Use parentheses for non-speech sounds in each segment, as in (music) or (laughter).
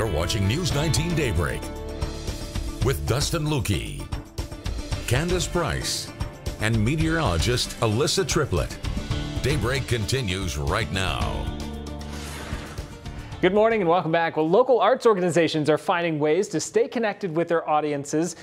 You're watching News 19 Daybreak with Dustin Lukey, Candace Price, and meteorologist Alyssa Triplett. Daybreak continues right now. Good morning and welcome back. Well, local arts organizations are finding ways to stay connected with their audiences.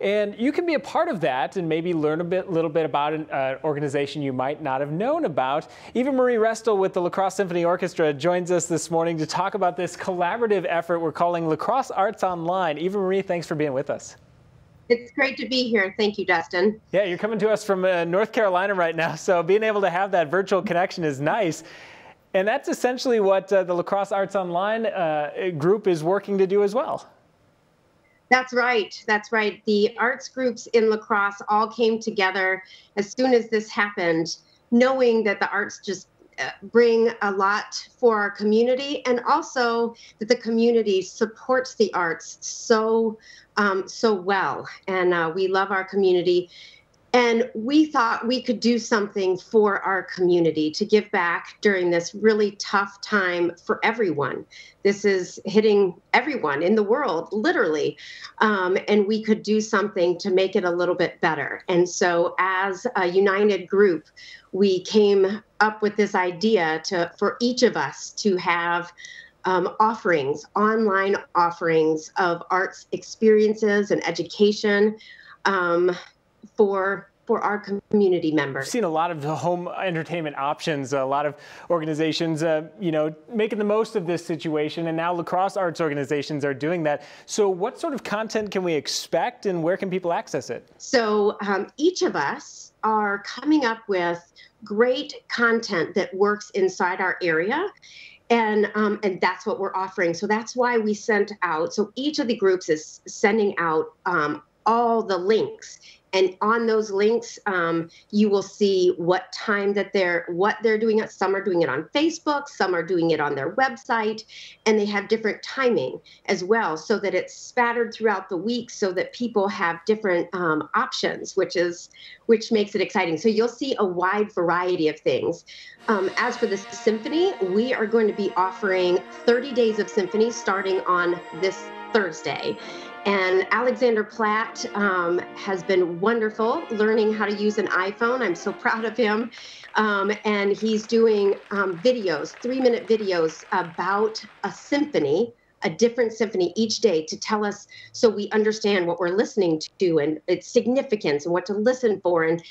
And you can be a part of that and maybe learn a bit, little bit about an uh, organization you might not have known about. Eva Marie Restel with the La Crosse Symphony Orchestra joins us this morning to talk about this collaborative effort we're calling La Crosse Arts Online. Eva Marie, thanks for being with us. It's great to be here. Thank you, Dustin. Yeah, you're coming to us from uh, North Carolina right now, so being able to have that virtual connection is nice. And that's essentially what uh, the La Crosse Arts Online uh, group is working to do as well. That's right. That's right. The arts groups in La Crosse all came together as soon as this happened, knowing that the arts just uh, bring a lot for our community and also that the community supports the arts so um, so well and uh, we love our community and we thought we could do something for our community to give back during this really tough time for everyone. This is hitting everyone in the world, literally. Um, and we could do something to make it a little bit better. And so, as a united group, we came up with this idea to for each of us to have um, offerings, online offerings of arts experiences and education. Um, for for our community members. We've seen a lot of home entertainment options, a lot of organizations, uh, you know, making the most of this situation, and now La Crosse arts organizations are doing that. So, what sort of content can we expect, and where can people access it? So, um, each of us are coming up with great content that works inside our area and um, and that's what we're offering. So that's why we sent out. So each of the groups is sending out um, all the links and on those links um, you will see what time that they're what they're doing it. Some are doing it on facebook some are doing it on their website and they have different timing as well so that it's spattered throughout the week so that people have different um, options which is which makes it exciting. So you'll see a wide variety of things. Um, as for the symphony we are going to be offering 30 days of symphony starting on this thursday and Alexander Platt um, has been wonderful learning how to use an iPhone. I'm so (laughs) proud of him. Um, and he's doing um, videos, three minute videos about a symphony, a different symphony each day to tell us so we understand what we're listening to and its significance and what to listen for. And,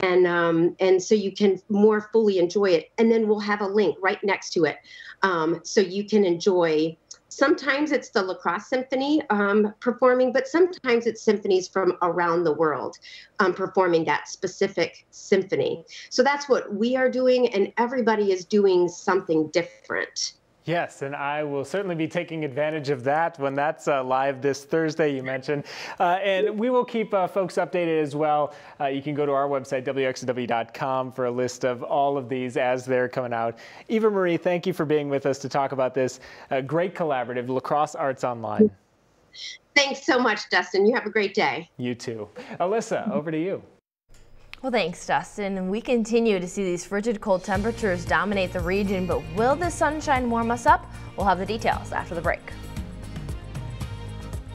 and, um, and so you can more fully enjoy it. And then we'll have a link right next to it um, so you can enjoy Sometimes it's the La Crosse Symphony um, performing, but sometimes it's symphonies from around the world um, performing that specific symphony. So that's what we are doing, and everybody is doing something different. Yes, and I will certainly be taking advantage of that when that's uh, live this Thursday, you mentioned. Uh, and we will keep uh, folks updated as well. Uh, you can go to our website, wxow.com, for a list of all of these as they're coming out. Eva Marie, thank you for being with us to talk about this uh, great collaborative, La Crosse Arts Online. Thanks so much, Dustin. You have a great day. You too. Alyssa, over to you. Well, thanks, Dustin. We continue to see these frigid cold temperatures dominate the region, but will the sunshine warm us up? We'll have the details after the break.